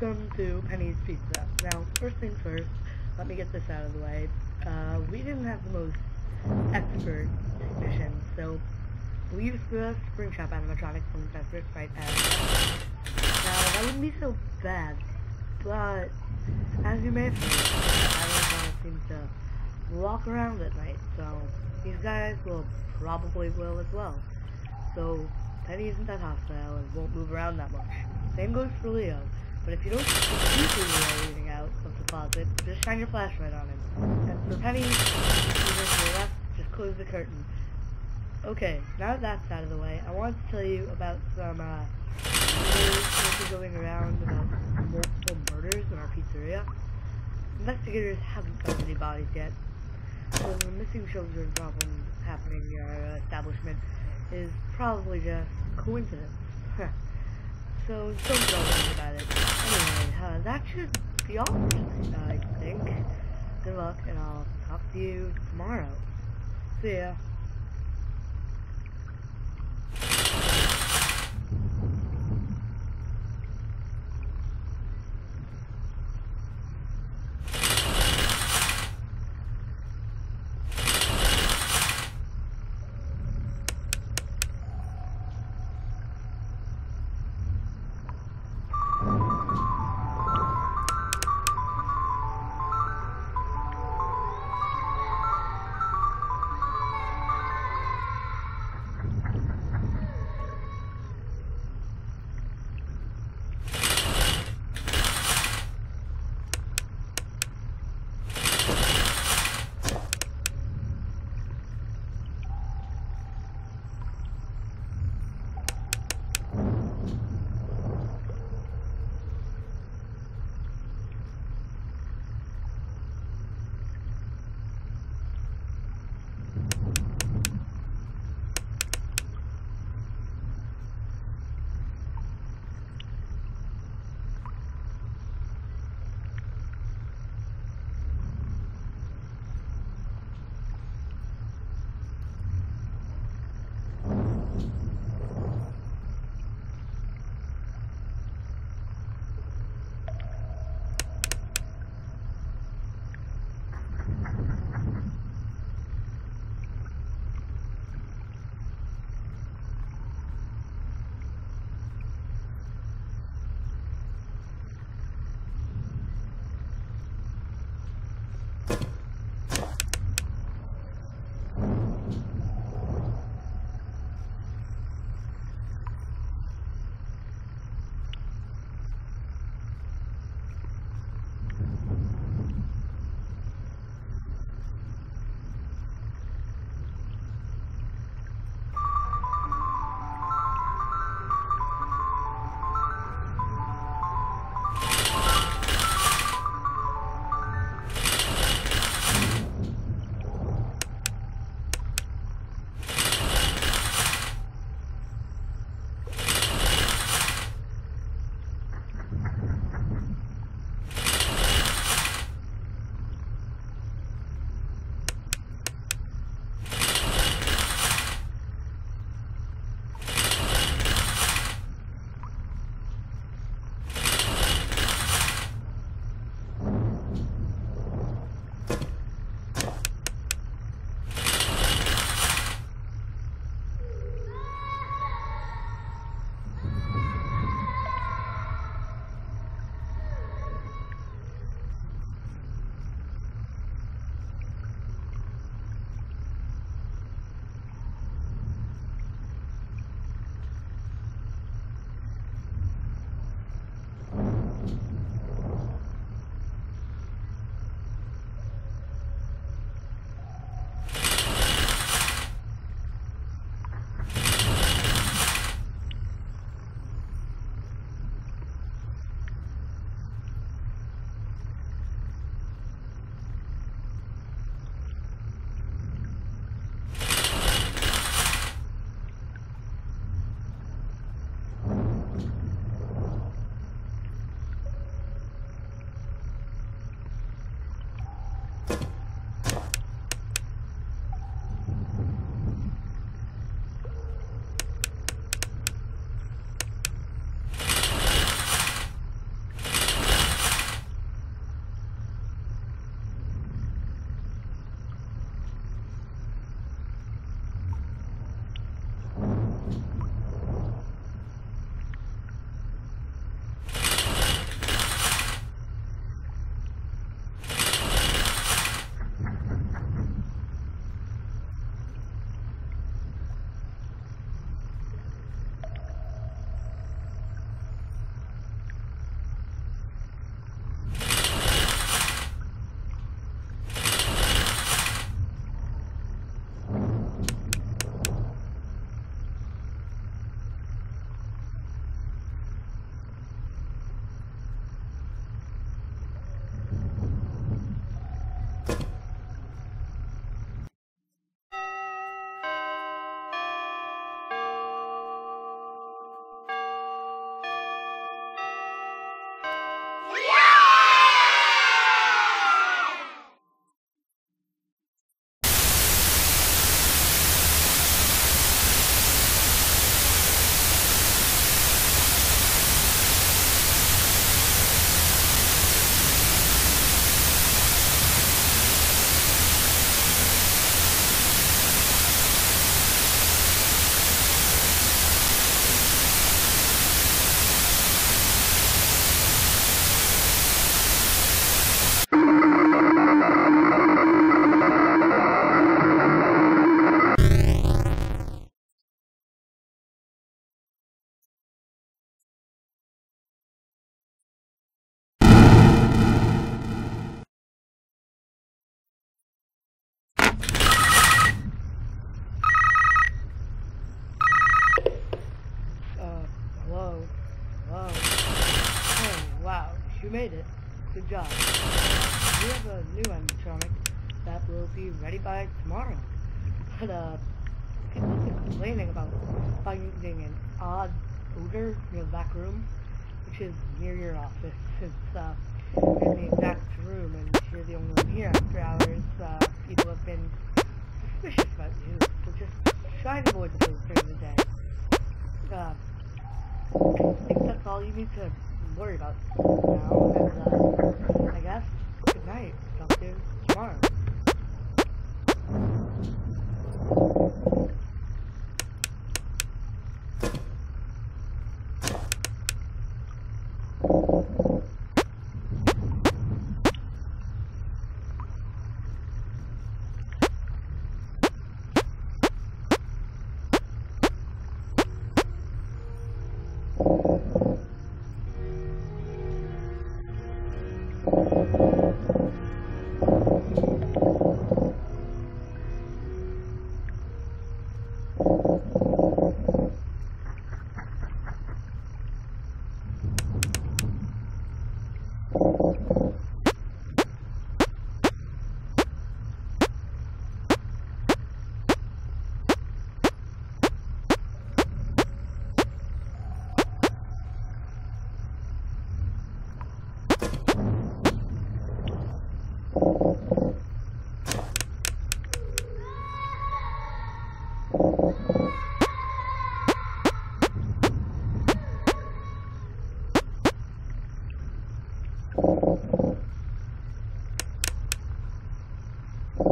Welcome to Penny's Pizza. Now, first things first, let me get this out of the way. Uh, we didn't have the most expert technicians, so we used the Springtrap animatronic from Festus right now. Now, that wouldn't be so bad, but as you may have heard, animatronic seems to walk around at night, so these guys will probably will as well. So Penny isn't that hostile and won't move around that much. Same goes for Leo. But if you don't see Leo leaning out of the closet, just shine your flashlight on him. And for Penny, the left, just close the curtain. Okay, now that that's out of the way, I want to tell you about some uh, rumors going around about multiple murders in our pizzeria. Investigators haven't found any bodies yet, so the missing children problem happening in our establishment is probably just coincidence. so don't worry about it. Anyway, uh, that should be all for tonight, I think. Good luck, and I'll talk to you tomorrow. See ya. Good job. We have a new animatronic that will be ready by tomorrow. But, uh, people have been complaining about finding an odd odor near the back room, which is near your office. It's, uh, in the exact room, and you're the only one here after hours. Uh, people have been suspicious about you, so just try to avoid the place during the day. Uh, I think that's all you need to worry about now, and uh, I guess, good night. Talk to you tomorrow.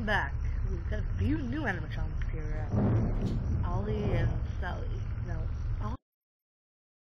welcome back. We've got a few new animatronics here. Ollie and Sally. Now,